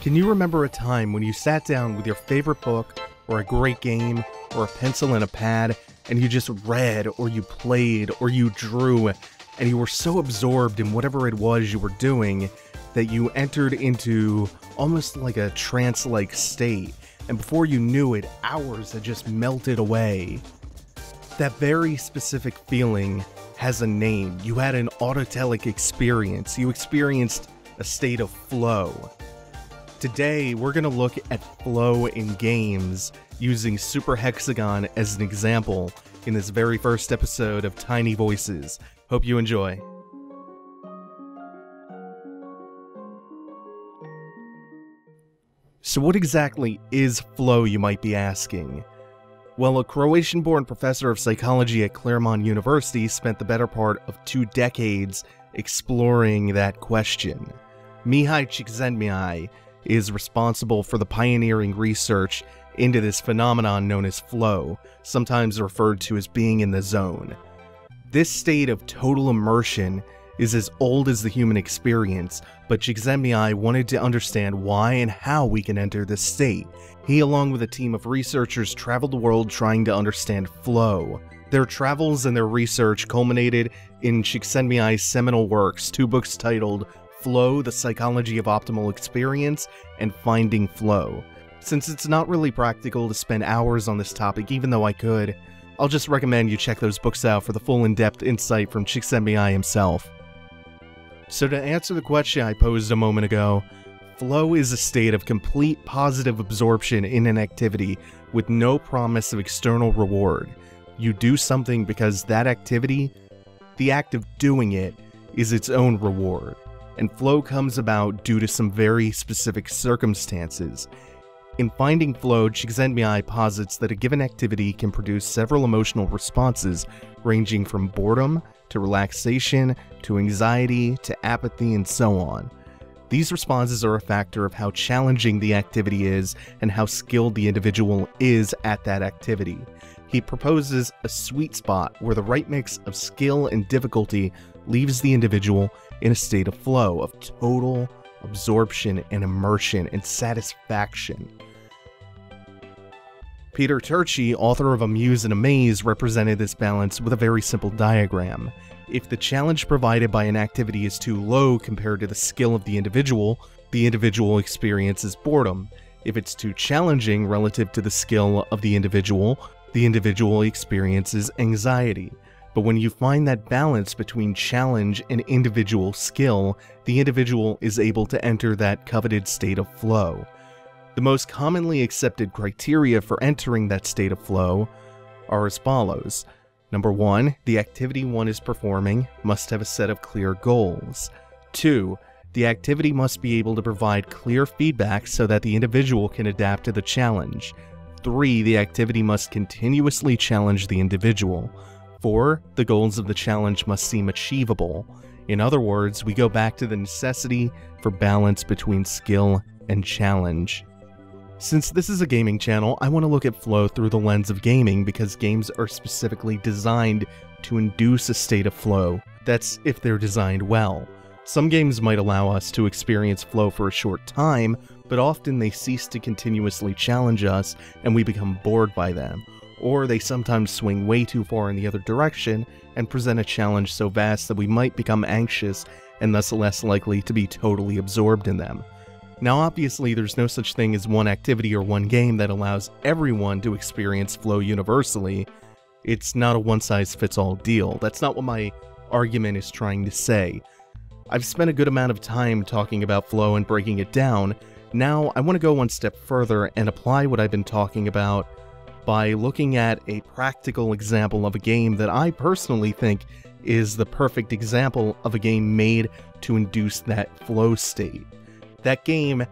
Can you remember a time when you sat down with your favorite book, or a great game, or a pencil and a pad, and you just read, or you played, or you drew, and you were so absorbed in whatever it was you were doing that you entered into almost like a trance like state, and before you knew it, hours had just melted away? That very specific feeling has a name. You had an autotelic experience, you experienced a state of flow. Today, we're going to look at flow in games using Super Hexagon as an example in this very first episode of Tiny Voices. Hope you enjoy. So, what exactly is flow, you might be asking? Well, a Croatian born professor of psychology at Claremont University spent the better part of two decades exploring that question. Mihály Csikszentmihalyi is responsible for the pioneering research into this phenomenon known as flow, sometimes referred to as being in the zone. This state of total immersion is as old as the human experience, but Csikszentmihalyi wanted to understand why and how we can enter this state. He, along with a team of researchers, traveled the world trying to understand flow. Their travels and their research culminated in Csikszentmihalyi's seminal works, two books titled Flow, The Psychology of Optimal Experience, and Finding Flow. Since it's not really practical to spend hours on this topic, even though I could, I'll just recommend you check those books out for the full in-depth insight from Csikszentmihalyi himself. So to answer the question I posed a moment ago, flow is a state of complete positive absorption in an activity with no promise of external reward. You do something because that activity, the act of doing it, is its own reward and flow comes about due to some very specific circumstances. In finding flow, Csikszentmihalyi posits that a given activity can produce several emotional responses ranging from boredom to relaxation to anxiety to apathy and so on. These responses are a factor of how challenging the activity is and how skilled the individual is at that activity. He proposes a sweet spot where the right mix of skill and difficulty leaves the individual in a state of flow, of total absorption and immersion and satisfaction. Peter Turchi, author of Amuse and Amaze, represented this balance with a very simple diagram. If the challenge provided by an activity is too low compared to the skill of the individual, the individual experiences boredom. If it's too challenging relative to the skill of the individual, the individual experiences anxiety. But when you find that balance between challenge and individual skill, the individual is able to enter that coveted state of flow. The most commonly accepted criteria for entering that state of flow are as follows. Number one, the activity one is performing must have a set of clear goals. Two, the activity must be able to provide clear feedback so that the individual can adapt to the challenge. Three, the activity must continuously challenge the individual. 4. The goals of the challenge must seem achievable. In other words, we go back to the necessity for balance between skill and challenge. Since this is a gaming channel, I want to look at flow through the lens of gaming because games are specifically designed to induce a state of flow. That's if they're designed well. Some games might allow us to experience flow for a short time, but often they cease to continuously challenge us and we become bored by them, or they sometimes swing way too far in the other direction and present a challenge so vast that we might become anxious and thus less likely to be totally absorbed in them. Now, obviously, there's no such thing as one activity or one game that allows everyone to experience flow universally. It's not a one size fits all deal. That's not what my argument is trying to say. I've spent a good amount of time talking about flow and breaking it down. Now, I want to go one step further and apply what I've been talking about by looking at a practical example of a game that I personally think is the perfect example of a game made to induce that flow state. That game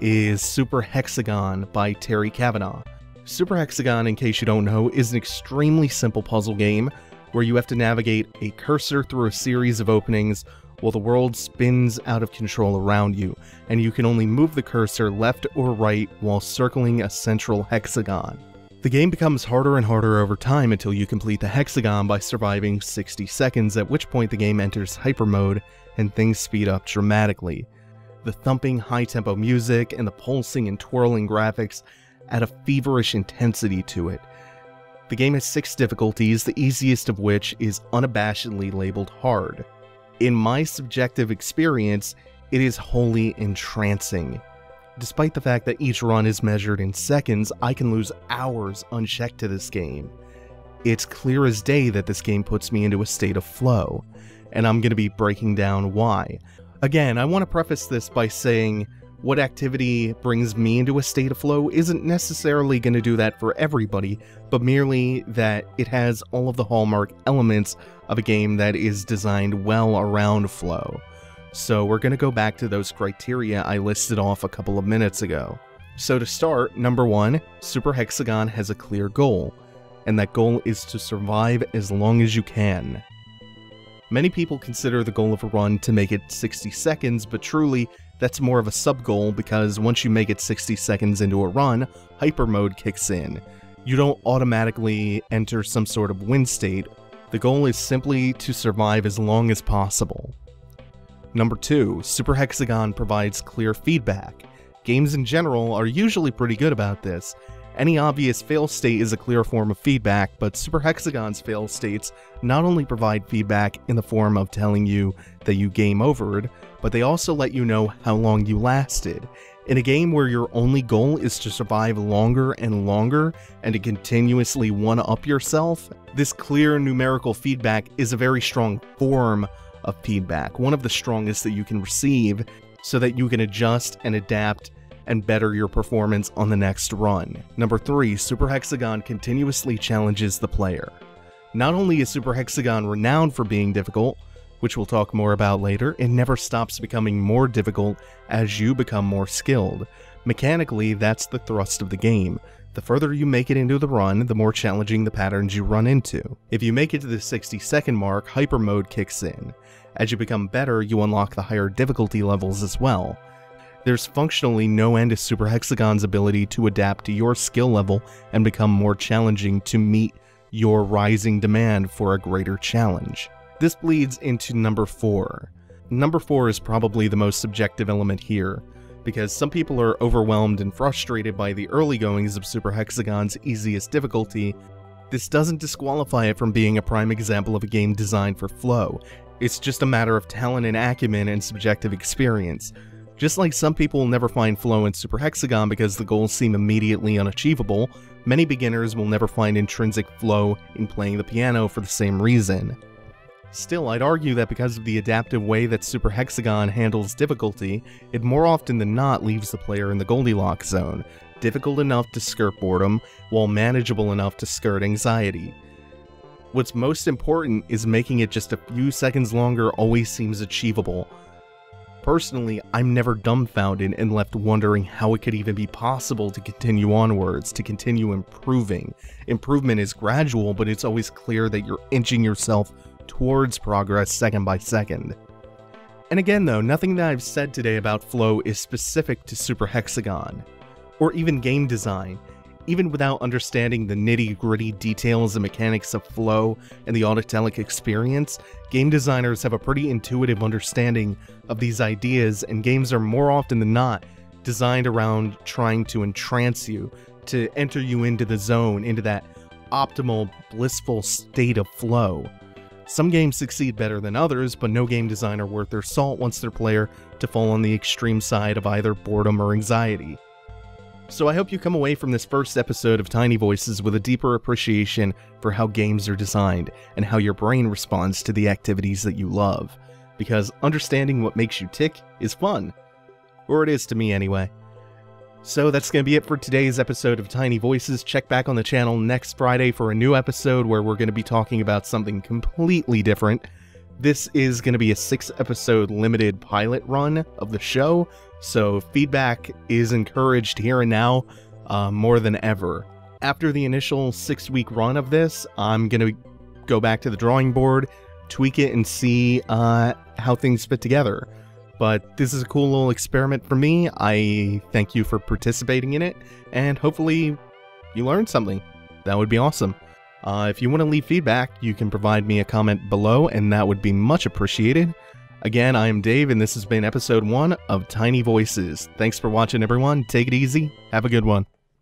is Super Hexagon by Terry Cavanagh. Super Hexagon, in case you don't know, is an extremely simple puzzle game where you have to navigate a cursor through a series of openings while the world spins out of control around you, and you can only move the cursor left or right while circling a central hexagon. The game becomes harder and harder over time until you complete the hexagon by surviving 60 seconds, at which point the game enters hyper mode and things speed up dramatically. the thumping high tempo music and the pulsing and twirling graphics add a feverish intensity to it. The game has six difficulties, the easiest of which is unabashedly labeled hard. In my subjective experience, it is wholly entrancing. Despite the fact that each run is measured in seconds, I can lose hours unchecked to this game. It's clear as day that this game puts me into a state of flow, and I'm going to be breaking down why. Again, I want to preface this by saying what activity brings me into a state of flow isn't necessarily going to do that for everybody, but merely that it has all of the hallmark elements of a game that is designed well around flow. So we're going to go back to those criteria I listed off a couple of minutes ago. So to start, number one, Super Hexagon has a clear goal, and that goal is to survive as long as you can. Many people consider the goal of a run to make it 60 seconds, but truly, that's more of a sub goal because once you make it 60 seconds into a run, hyper mode kicks in. You don't automatically enter some sort of win state. The goal is simply to survive as long as possible. Number 2, Super Hexagon provides clear feedback. Games in general are usually pretty good about this, any obvious fail state is a clear form of feedback, but Super Hexagon's fail states not only provide feedback in the form of telling you that you game overed, but they also let you know how long you lasted. In a game where your only goal is to survive longer and longer and to continuously one up yourself, this clear numerical feedback is a very strong form of feedback, one of the strongest that you can receive, so that you can adjust and adapt and better your performance on the next run. Number 3, Super Hexagon continuously challenges the player. Not only is Super Hexagon renowned for being difficult, which we'll talk more about later, it never stops becoming more difficult as you become more skilled. Mechanically, that's the thrust of the game. The further you make it into the run, the more challenging the patterns you run into. If you make it to the 60 second mark, Hyper Mode kicks in. As you become better, you unlock the higher difficulty levels as well. There's functionally no end to Super Hexagon's ability to adapt to your skill level and become more challenging to meet your rising demand for a greater challenge. This bleeds into number 4. Number 4 is probably the most subjective element here, because some people are overwhelmed and frustrated by the early goings of Super Hexagon's easiest difficulty. This doesn't disqualify it from being a prime example of a game designed for flow. It's just a matter of talent and acumen and subjective experience. Just like some people will never find flow in Super Hexagon because the goals seem immediately unachievable, many beginners will never find intrinsic flow in playing the piano for the same reason. Still, I'd argue that because of the adaptive way that Super Hexagon handles difficulty, it more often than not leaves the player in the Goldilocks zone, difficult enough to skirt boredom, while manageable enough to skirt anxiety. What's most important is making it just a few seconds longer always seems achievable, Personally, I'm never dumbfounded and left wondering how it could even be possible to continue onwards, to continue improving. Improvement is gradual, but it's always clear that you're inching yourself towards progress second by second. And again though, nothing that I've said today about flow is specific to Super Hexagon, or even game design. Even without understanding the nitty gritty details and mechanics of flow and the autotelic experience, game designers have a pretty intuitive understanding of these ideas, and games are more often than not designed around trying to entrance you, to enter you into the zone, into that optimal, blissful state of flow. Some games succeed better than others, but no game designer worth their salt wants their player to fall on the extreme side of either boredom or anxiety. So I hope you come away from this first episode of Tiny Voices with a deeper appreciation for how games are designed and how your brain responds to the activities that you love. Because understanding what makes you tick is fun. Or it is to me anyway. So that's going to be it for today's episode of Tiny Voices. Check back on the channel next Friday for a new episode where we're going to be talking about something completely different. This is going to be a six episode limited pilot run of the show, so feedback is encouraged here and now uh, more than ever. After the initial six week run of this, I'm going to go back to the drawing board, tweak it, and see uh, how things fit together. But this is a cool little experiment for me. I thank you for participating in it, and hopefully you learned something. That would be awesome. Uh, if you want to leave feedback, you can provide me a comment below, and that would be much appreciated. Again, I am Dave, and this has been episode one of Tiny Voices. Thanks for watching, everyone. Take it easy. Have a good one.